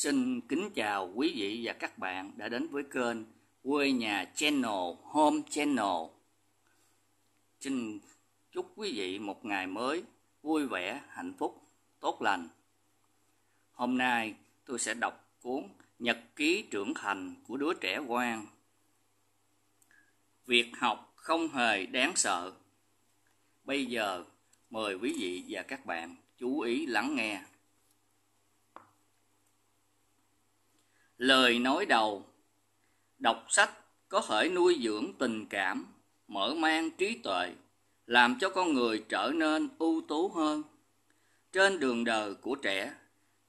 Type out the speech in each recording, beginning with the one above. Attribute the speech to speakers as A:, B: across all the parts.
A: Xin kính chào quý vị và các bạn đã đến với kênh Quê Nhà Channel, Home Channel. Xin chúc quý vị một ngày mới vui vẻ, hạnh phúc, tốt lành. Hôm nay tôi sẽ đọc cuốn Nhật ký trưởng thành của đứa trẻ ngoan. Việc học không hề đáng sợ. Bây giờ mời quý vị và các bạn chú ý lắng nghe. Lời nói đầu Đọc sách có thể nuôi dưỡng tình cảm, mở mang trí tuệ, làm cho con người trở nên ưu tú hơn. Trên đường đời của trẻ,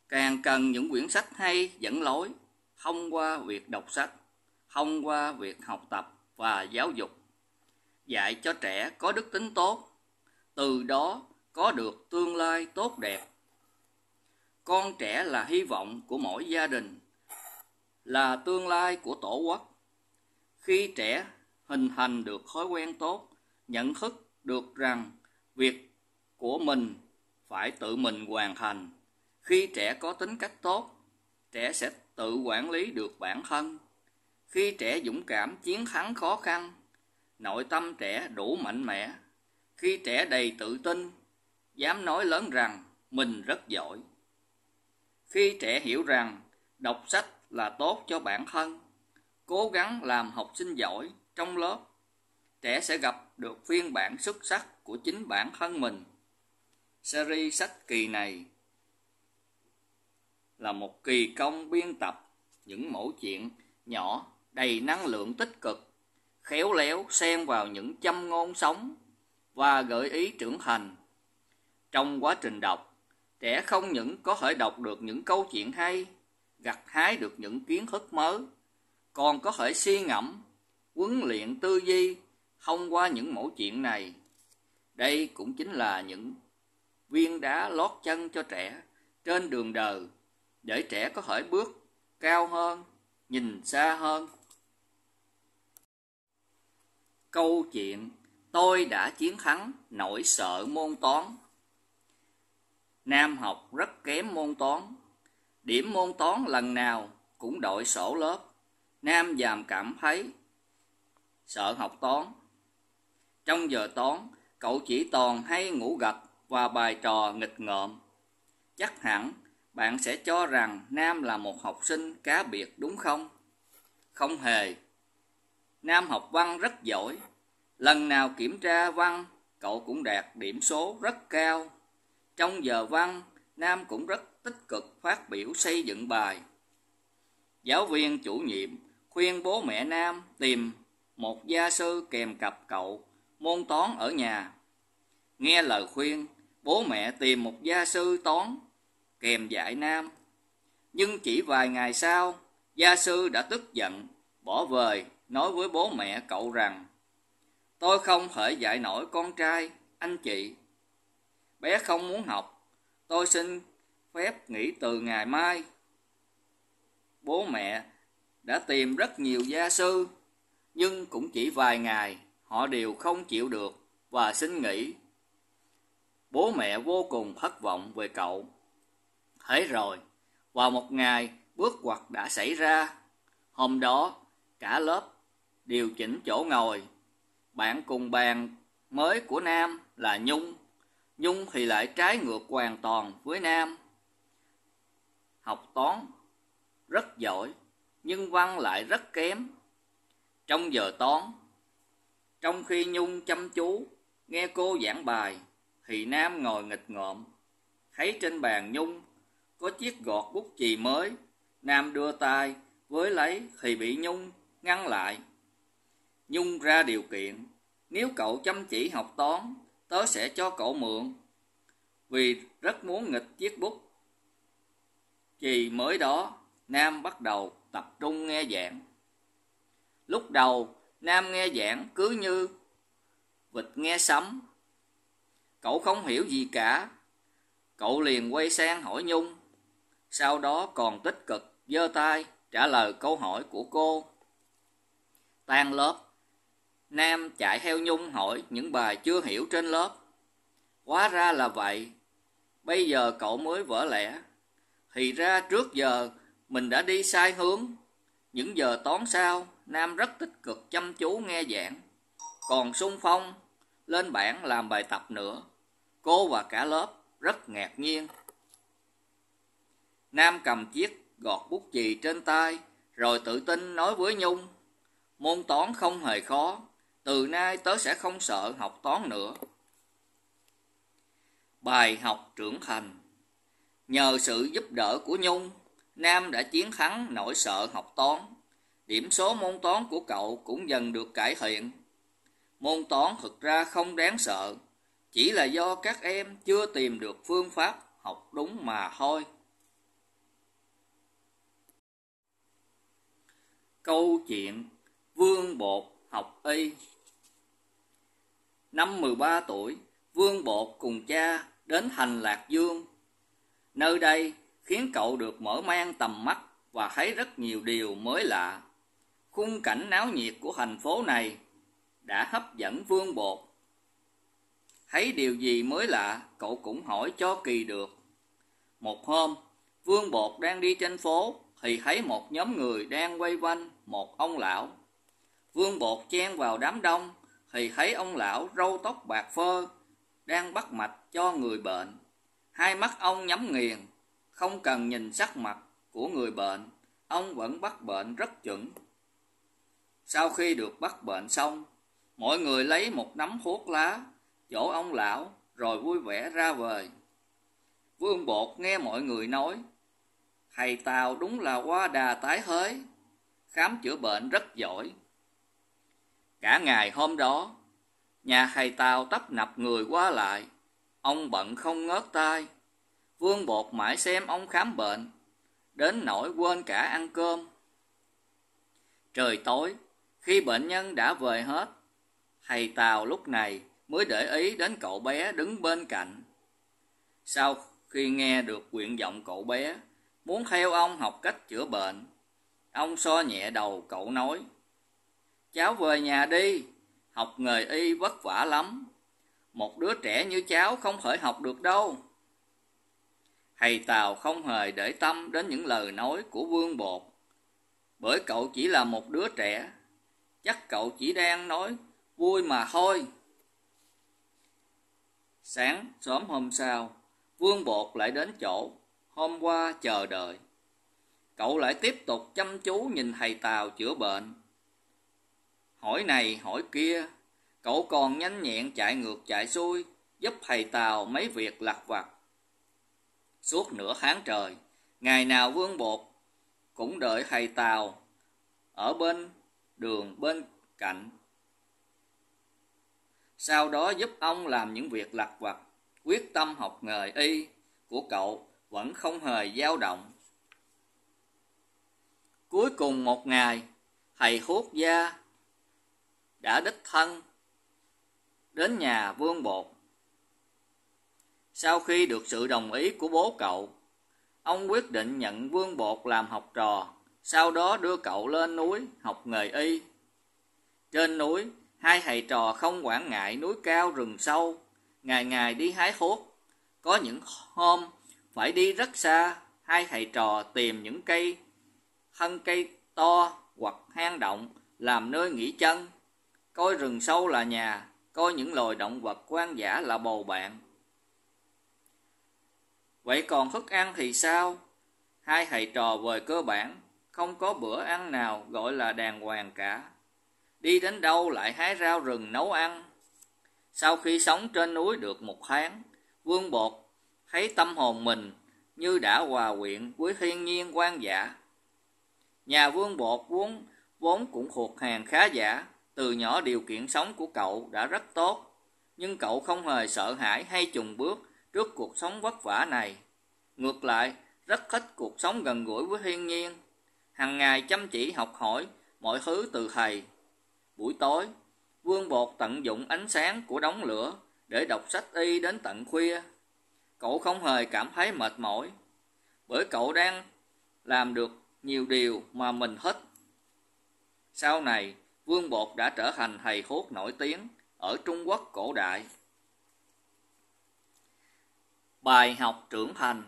A: càng cần những quyển sách hay dẫn lối, thông qua việc đọc sách, thông qua việc học tập và giáo dục. Dạy cho trẻ có đức tính tốt, từ đó có được tương lai tốt đẹp. Con trẻ là hy vọng của mỗi gia đình là tương lai của tổ quốc. Khi trẻ hình thành được thói quen tốt, nhận thức được rằng việc của mình phải tự mình hoàn thành. Khi trẻ có tính cách tốt, trẻ sẽ tự quản lý được bản thân. Khi trẻ dũng cảm chiến thắng khó khăn, nội tâm trẻ đủ mạnh mẽ. Khi trẻ đầy tự tin, dám nói lớn rằng mình rất giỏi. Khi trẻ hiểu rằng đọc sách là tốt cho bản thân. Cố gắng làm học sinh giỏi trong lớp, trẻ sẽ gặp được phiên bản xuất sắc của chính bản thân mình. Series sách kỳ này là một kỳ công biên tập những mẫu chuyện nhỏ đầy năng lượng tích cực, khéo léo xen vào những châm ngôn sống và gợi ý trưởng thành. Trong quá trình đọc, trẻ không những có thể đọc được những câu chuyện hay gặt hái được những kiến thức mới, còn có thể suy ngẫm, huấn luyện tư duy thông qua những mẫu chuyện này. Đây cũng chính là những viên đá lót chân cho trẻ trên đường đời để trẻ có thể bước cao hơn, nhìn xa hơn. Câu chuyện Tôi đã chiến thắng nỗi sợ môn toán. Nam học rất kém môn toán, Điểm môn toán lần nào cũng đội sổ lớp. Nam dàm cảm thấy sợ học toán. Trong giờ toán, cậu chỉ toàn hay ngủ gật và bài trò nghịch ngợm. Chắc hẳn bạn sẽ cho rằng Nam là một học sinh cá biệt đúng không? Không hề. Nam học văn rất giỏi. Lần nào kiểm tra văn, cậu cũng đạt điểm số rất cao. Trong giờ văn, Nam cũng rất tích cực phát biểu xây dựng bài. Giáo viên chủ nhiệm khuyên bố mẹ Nam tìm một gia sư kèm cặp cậu môn toán ở nhà. Nghe lời khuyên, bố mẹ tìm một gia sư toán kèm dạy Nam. Nhưng chỉ vài ngày sau, gia sư đã tức giận, bỏ về nói với bố mẹ cậu rằng Tôi không thể dạy nổi con trai, anh chị. Bé không muốn học, tôi xin phép nghỉ từ ngày mai. Bố mẹ đã tìm rất nhiều gia sư, nhưng cũng chỉ vài ngày họ đều không chịu được và xin nghỉ. Bố mẹ vô cùng thất vọng về cậu. Thế rồi, vào một ngày bước ngoặt đã xảy ra. Hôm đó, cả lớp điều chỉnh chỗ ngồi. Bạn cùng bàn mới của Nam là Nhung. Nhung thì lại trái ngược hoàn toàn với Nam học toán rất giỏi, nhưng văn lại rất kém. Trong giờ toán, trong khi Nhung chăm chú nghe cô giảng bài, thì Nam ngồi nghịch ngợm. Thấy trên bàn Nhung có chiếc gọt bút chì mới, Nam đưa tay với lấy thì bị Nhung ngăn lại. Nhung ra điều kiện, nếu cậu chăm chỉ học toán, tớ sẽ cho cậu mượn. Vì rất muốn nghịch chiếc bút vì mới đó, Nam bắt đầu tập trung nghe giảng. Lúc đầu, Nam nghe giảng cứ như vịt nghe sấm. Cậu không hiểu gì cả. Cậu liền quay sang hỏi Nhung. Sau đó còn tích cực giơ tay trả lời câu hỏi của cô. Tan lớp, Nam chạy theo Nhung hỏi những bài chưa hiểu trên lớp. Hóa ra là vậy. Bây giờ cậu mới vỡ lẽ thì ra trước giờ mình đã đi sai hướng. Những giờ toán sau, Nam rất tích cực chăm chú nghe giảng. Còn sung phong, lên bảng làm bài tập nữa. Cô và cả lớp rất ngạc nhiên. Nam cầm chiếc gọt bút chì trên tay, rồi tự tin nói với Nhung. Môn toán không hề khó, từ nay tớ sẽ không sợ học toán nữa. Bài học trưởng thành Nhờ sự giúp đỡ của Nhung, Nam đã chiến thắng nỗi sợ học toán. Điểm số môn toán của cậu cũng dần được cải thiện. Môn toán thực ra không đáng sợ, chỉ là do các em chưa tìm được phương pháp học đúng mà thôi. Câu chuyện Vương Bột học y Năm 13 tuổi, Vương Bột cùng cha đến thành Lạc Dương. Nơi đây khiến cậu được mở mang tầm mắt và thấy rất nhiều điều mới lạ. Khung cảnh náo nhiệt của thành phố này đã hấp dẫn Vương Bột. Thấy điều gì mới lạ, cậu cũng hỏi cho kỳ được. Một hôm, Vương Bột đang đi trên phố thì thấy một nhóm người đang quay quanh một ông lão. Vương Bột chen vào đám đông thì thấy ông lão râu tóc bạc phơ đang bắt mạch cho người bệnh. Hai mắt ông nhắm nghiền, không cần nhìn sắc mặt của người bệnh, ông vẫn bắt bệnh rất chuẩn. Sau khi được bắt bệnh xong, mọi người lấy một nắm thuốc lá, chỗ ông lão, rồi vui vẻ ra về. Vương Bột nghe mọi người nói, thầy Tào đúng là qua đà tái hới, khám chữa bệnh rất giỏi. Cả ngày hôm đó, nhà thầy Tào tấp nập người qua lại, ông bận không ngớt tay. Vương Bột mãi xem ông khám bệnh, đến nỗi quên cả ăn cơm. Trời tối, khi bệnh nhân đã về hết, thầy Tào lúc này mới để ý đến cậu bé đứng bên cạnh. Sau khi nghe được nguyện vọng cậu bé, muốn theo ông học cách chữa bệnh, ông so nhẹ đầu cậu nói, Cháu về nhà đi, học nghề y vất vả lắm. Một đứa trẻ như cháu không thể học được đâu. Thầy Tào không hề để tâm đến những lời nói của Vương Bột. Bởi cậu chỉ là một đứa trẻ, chắc cậu chỉ đang nói vui mà thôi. Sáng sớm hôm sau, Vương Bột lại đến chỗ hôm qua chờ đợi. Cậu lại tiếp tục chăm chú nhìn thầy Tào chữa bệnh. Hỏi này hỏi kia, cậu còn nhanh nhẹn chạy ngược chạy xuôi, giúp thầy Tào mấy việc lặt vặt. Suốt nửa tháng trời, ngày nào Vương Bột cũng đợi thầy Tào ở bên đường bên cạnh. Sau đó giúp ông làm những việc lặt vặt, quyết tâm học nghề y của cậu vẫn không hề dao động. Cuối cùng một ngày, thầy hốt gia đã đích thân đến nhà Vương Bột. Sau khi được sự đồng ý của bố cậu, ông quyết định nhận Vương Bột làm học trò, sau đó đưa cậu lên núi học nghề y. Trên núi, hai thầy trò không quản ngại núi cao rừng sâu, ngày ngày đi hái thuốc. Có những hôm phải đi rất xa, hai thầy trò tìm những cây thân cây to hoặc hang động làm nơi nghỉ chân. Coi rừng sâu là nhà, coi những loài động vật quan giả là bầu bạn. Vậy còn thức ăn thì sao? Hai thầy trò về cơ bản, không có bữa ăn nào gọi là đàng hoàng cả. Đi đến đâu lại hái rau rừng nấu ăn. Sau khi sống trên núi được một tháng, Vương Bột thấy tâm hồn mình như đã hòa quyện với thiên nhiên quan giả. Nhà Vương Bột vốn vốn cũng thuộc hàng khá giả, từ nhỏ điều kiện sống của cậu đã rất tốt, nhưng cậu không hề sợ hãi hay chùng bước trước cuộc sống vất vả này. Ngược lại, rất thích cuộc sống gần gũi với thiên nhiên. Hằng ngày chăm chỉ học hỏi mọi thứ từ thầy. Buổi tối, Vương Bột tận dụng ánh sáng của đống lửa để đọc sách y đến tận khuya. Cậu không hề cảm thấy mệt mỏi, bởi cậu đang làm được nhiều điều mà mình thích. Sau này, Vương Bột đã trở thành thầy thuốc nổi tiếng ở Trung Quốc cổ đại. Bài học trưởng thành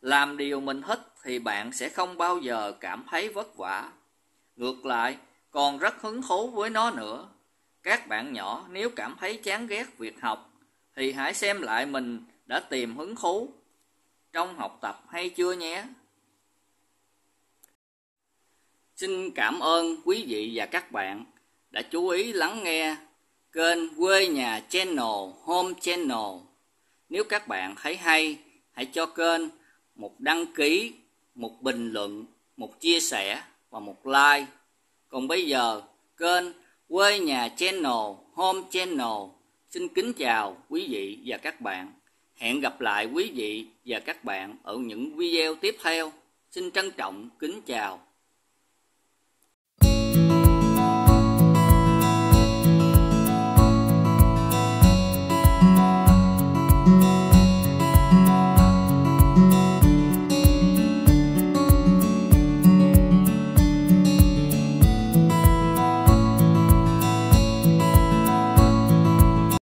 A: Làm điều mình thích thì bạn sẽ không bao giờ cảm thấy vất vả. Ngược lại, còn rất hứng thú với nó nữa. Các bạn nhỏ nếu cảm thấy chán ghét việc học, thì hãy xem lại mình đã tìm hứng thú trong học tập hay chưa nhé. Xin cảm ơn quý vị và các bạn đã chú ý lắng nghe kênh Quê Nhà Channel Home Channel. Nếu các bạn thấy hay, hãy cho kênh một đăng ký, một bình luận, một chia sẻ và một like. Còn bây giờ, kênh Quê Nhà Channel Home Channel xin kính chào quý vị và các bạn. Hẹn gặp lại quý vị và các bạn ở những video tiếp theo. Xin trân trọng kính chào.